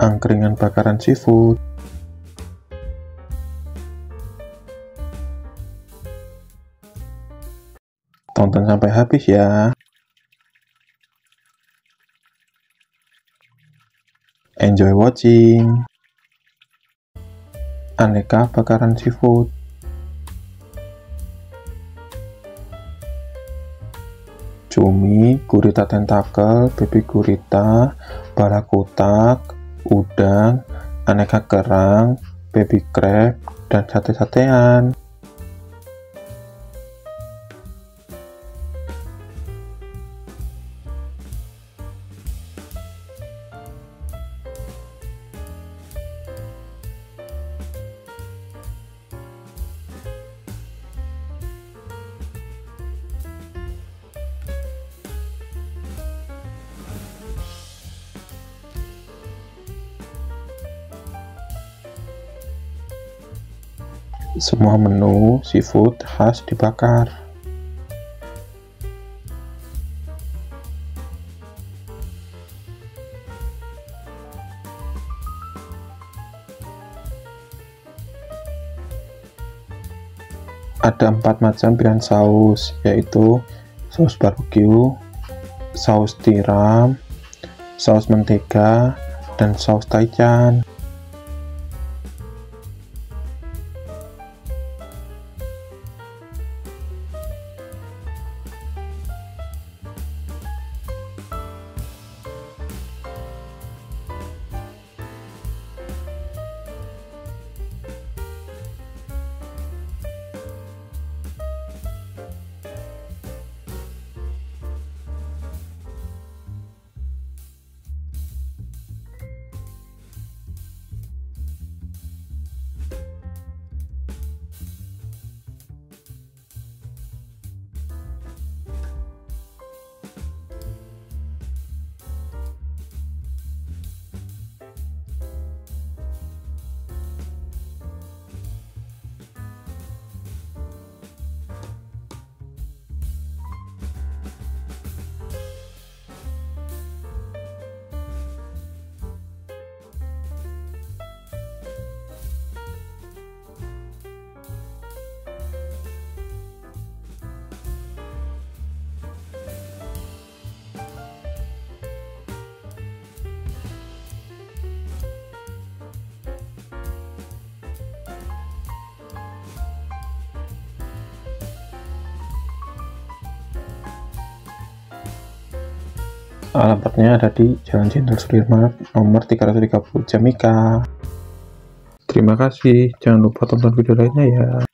angkringan bakaran seafood. Tonton sampai habis ya. Enjoy watching. Aneka bakaran seafood. Cumi, gurita tentakel, baby gurita, barakutak, udang, aneka kerang, baby crab, dan sate-satean. Semua menu seafood khas dibakar. Ada empat macam pilihan saus, yaitu saus barbecue, saus tiram, saus mentega, dan saus taichan. Alamatnya ada di Jalan Jenderal Sudirman nomor 330 Jamika. Terima kasih. Jangan lupa tonton video lainnya ya.